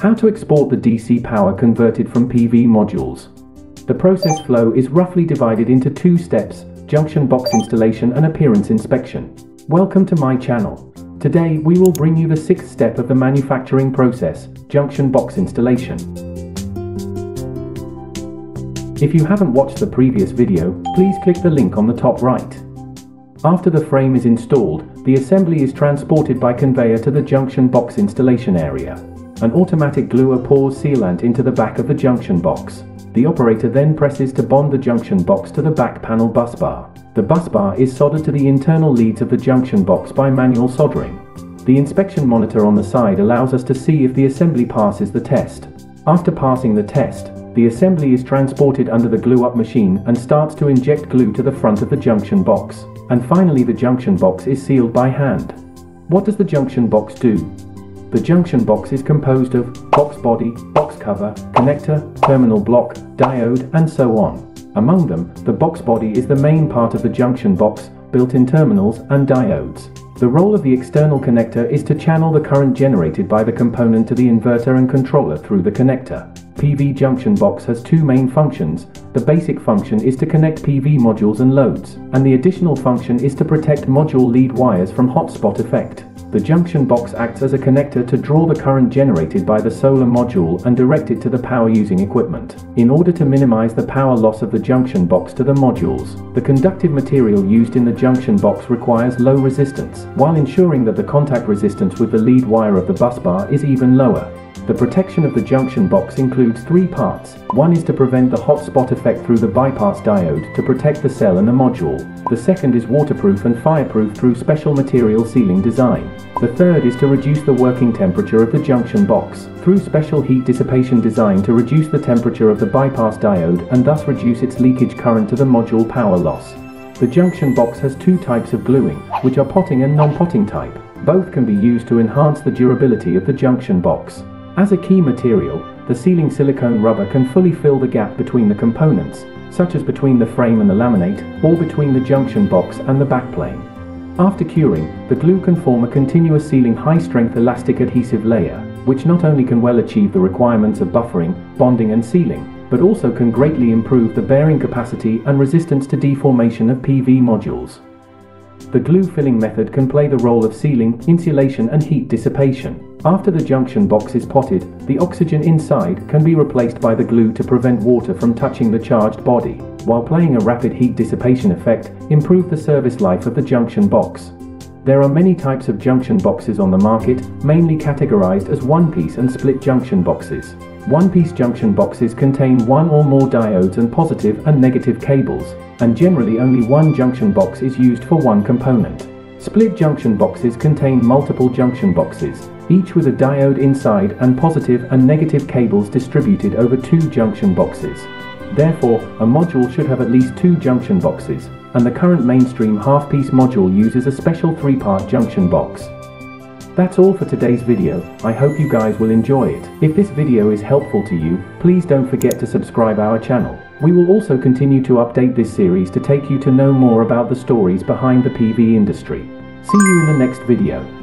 How to export the DC power converted from PV modules. The process flow is roughly divided into two steps, junction box installation and appearance inspection. Welcome to my channel. Today we will bring you the sixth step of the manufacturing process, junction box installation. If you haven't watched the previous video, please click the link on the top right. After the frame is installed, the assembly is transported by conveyor to the junction box installation area. An automatic gluer pours sealant into the back of the junction box. The operator then presses to bond the junction box to the back panel bus bar. The bus bar is soldered to the internal leads of the junction box by manual soldering. The inspection monitor on the side allows us to see if the assembly passes the test. After passing the test, the assembly is transported under the glue-up machine and starts to inject glue to the front of the junction box. And finally the junction box is sealed by hand. What does the junction box do? The junction box is composed of box body, box cover, connector, terminal block, diode, and so on. Among them, the box body is the main part of the junction box, built-in terminals, and diodes. The role of the external connector is to channel the current generated by the component to the inverter and controller through the connector. PV junction box has two main functions. The basic function is to connect PV modules and loads, and the additional function is to protect module lead wires from hotspot effect. The junction box acts as a connector to draw the current generated by the solar module and direct it to the power using equipment. In order to minimize the power loss of the junction box to the modules, the conductive material used in the junction box requires low resistance, while ensuring that the contact resistance with the lead wire of the bus bar is even lower. The protection of the junction box includes three parts. One is to prevent the hot spot effect through the bypass diode to protect the cell and the module. The second is waterproof and fireproof through special material sealing design. The third is to reduce the working temperature of the junction box through special heat dissipation design to reduce the temperature of the bypass diode and thus reduce its leakage current to the module power loss. The junction box has two types of gluing, which are potting and non-potting type. Both can be used to enhance the durability of the junction box. As a key material, the sealing silicone rubber can fully fill the gap between the components, such as between the frame and the laminate, or between the junction box and the backplane. After curing, the glue can form a continuous sealing high-strength elastic adhesive layer, which not only can well achieve the requirements of buffering, bonding and sealing, but also can greatly improve the bearing capacity and resistance to deformation of PV modules. The glue filling method can play the role of sealing, insulation and heat dissipation. After the junction box is potted, the oxygen inside can be replaced by the glue to prevent water from touching the charged body, while playing a rapid heat dissipation effect, improve the service life of the junction box. There are many types of junction boxes on the market, mainly categorized as one-piece and split junction boxes. One-piece junction boxes contain one or more diodes and positive and negative cables, and generally only one junction box is used for one component. Split junction boxes contain multiple junction boxes, each with a diode inside and positive and negative cables distributed over two junction boxes. Therefore, a module should have at least two junction boxes, and the current mainstream half-piece module uses a special three-part junction box. That's all for today's video, I hope you guys will enjoy it. If this video is helpful to you, please don't forget to subscribe our channel. We will also continue to update this series to take you to know more about the stories behind the PV industry. See you in the next video.